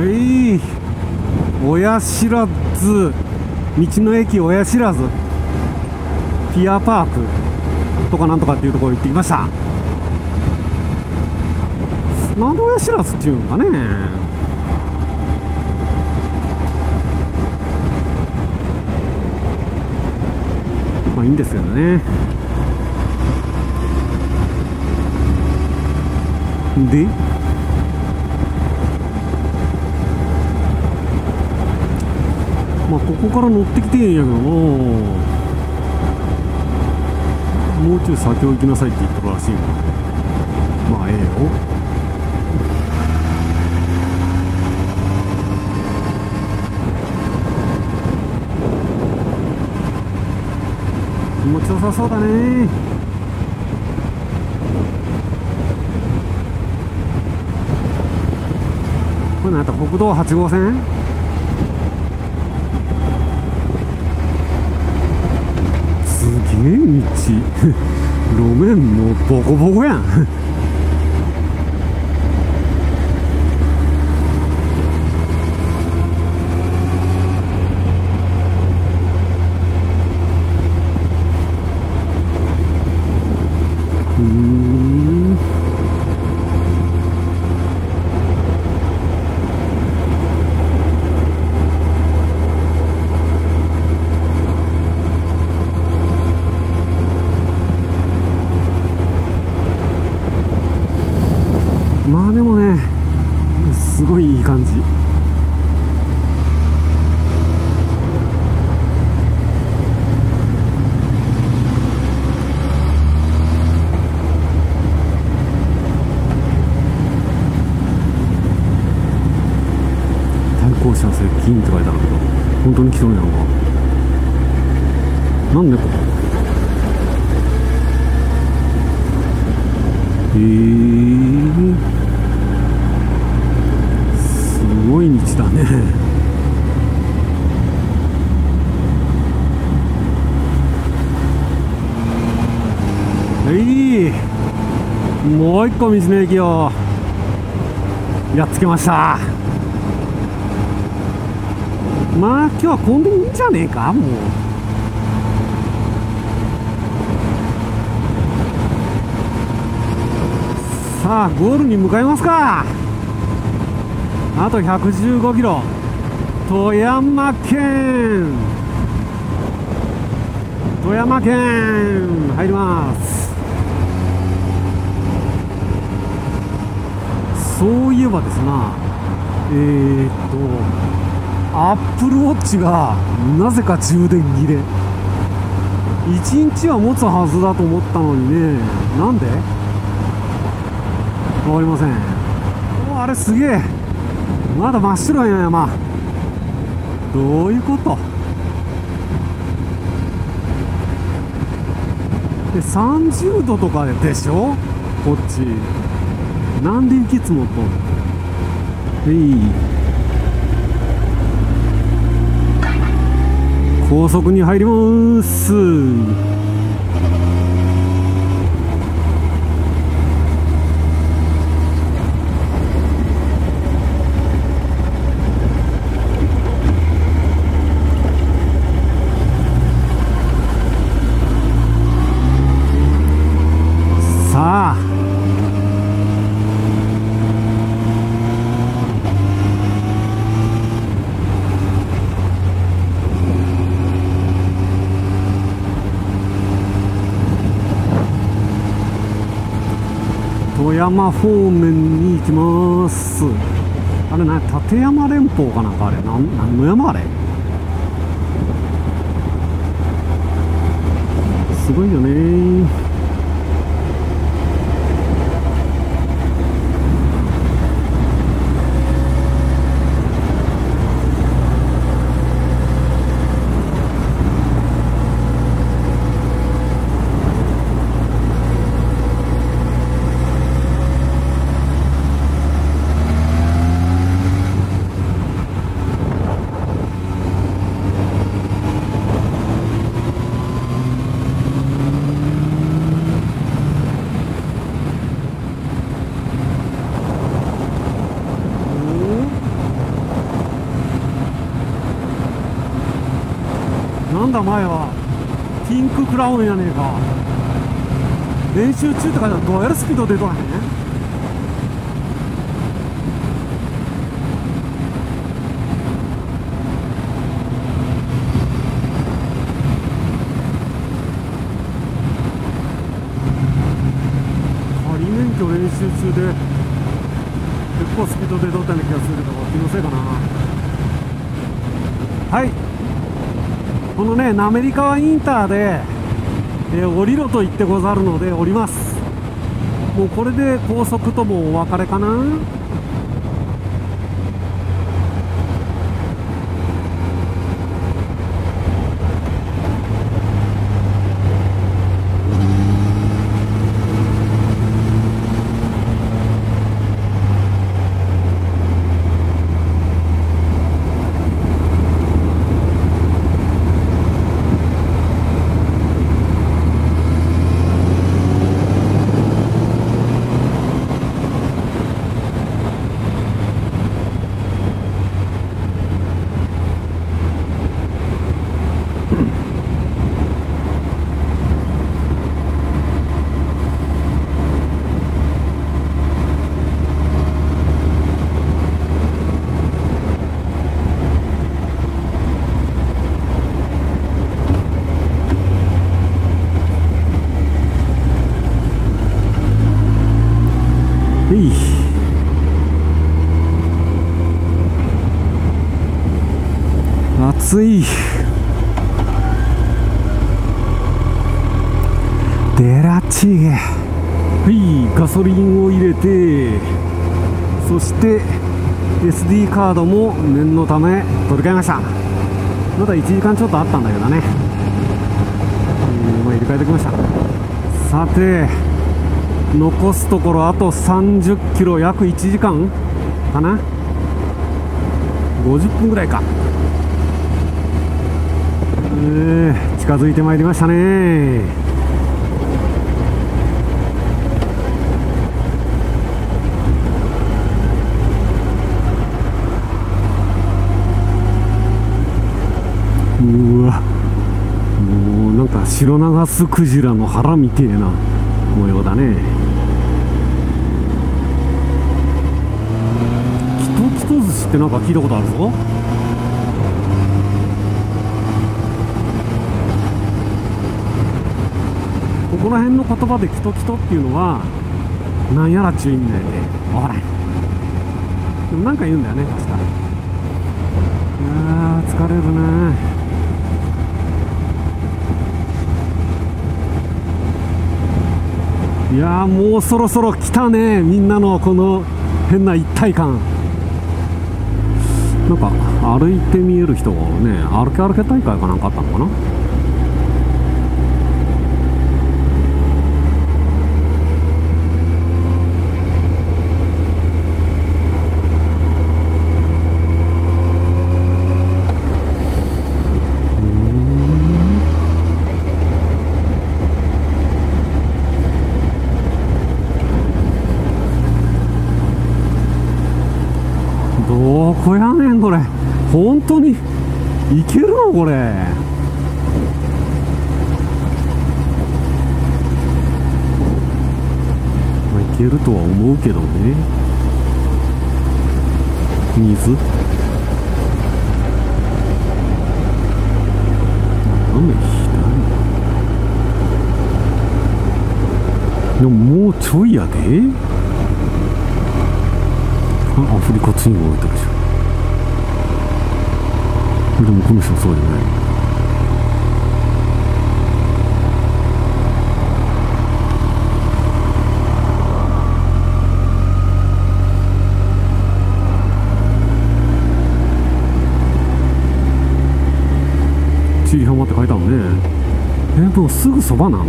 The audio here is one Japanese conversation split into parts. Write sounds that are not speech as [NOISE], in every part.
はい。親知らず。道の駅親知らず。ピアパークとかなんとかっていうところ行ってきました。なんで親知らずっていうのかね。まあいいんですけどね。で？まあここから乗ってきてんやけどもうちょい先を行きなさいって言ってるらしいなまあええよ気持ちよさそうだね。これ何やった国道8号線道 [LAUGHS] 路面もボコボコやんうーんまあでもねすごいいい感じ対向車接近って書いてあるけど本当に来とるんやろかなんでここ？へえすごい道だね。はい。もう一個道の駅をやっつけました。まあ今日はコンビニいいんじゃねえかもう。さあゴールに向かいますか。あと115キロ。富山県。富山県。入ります。そういえばですな。えー、っとアップルウォッチがなぜか充電切れ。1日は持つはずだと思ったのにね。なんで？わかりません。あれすげえ。まだ真っ白やん山。どういうこと？で30度とかでしょ？こっち。なんで雪積もっと。んのへい。高速に入りますさあ富山方面に行きます。あれな立山連峰かなんかあれ。なん何の山あれ？すごいよね。んだ前はピンククラウンやねえか。練習中って書いてある。どうやるスピード出とらへん仮免許練習中で結構スピード出とったような気がするけど気のせいかな。はい。ね滑川インターで、えー降りろと言ってござるので降ります。もうこれで高速ともお別れかな。い。暑い。デラチゲ。はいガソリンを入れてそして SD カードも念のため取り替えました。まだ1時間ちょっとあったんだけどね、うんまあ、入れ替えてきました。さて残すところあと30キロ約1時間かな？50分ぐらいか。えー、近づいてまいりましたね。うわもうなんか白長スクジラの腹みてえな。模様だね。キトキト寿司ってなんか聞いたことあるぞ。ここら辺の言葉でキトキトっていうのはなんやらっちゅう意味なんやね。わからでもなんか言うんだよね確か。いやー疲れるねいやもうそろそろ来たねみんなのこの変な一体感。なんか歩いて見える人がね歩け歩け大会かなんかあったのかなどこやねんこれ本当にいけるのこれまあいけるとは思うけどね。水？雨左。でももうちょいやで。あアフリカツインが置いてるじゃんでもこの人そうじゃない。千里浜って書いてあるねえもうすぐそばなので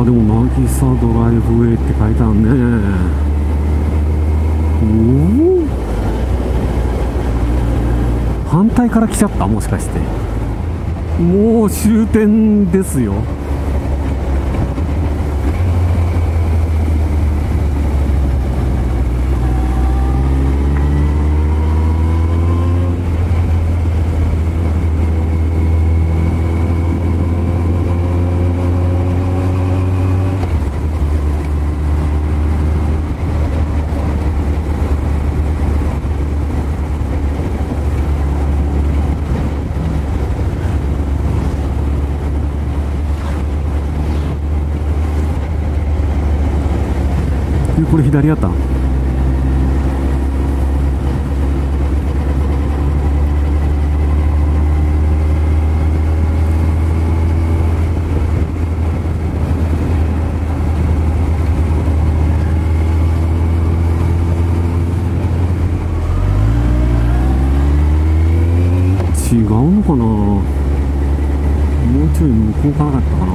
あでも「渚ドライブウェイ」って書いてあるねおお反対から来ちゃったもしかしてもう終点ですより合ったのうのかなもうちょい向こうからだったかな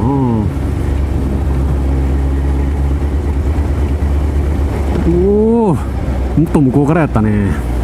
おおもっと向こうからやったね「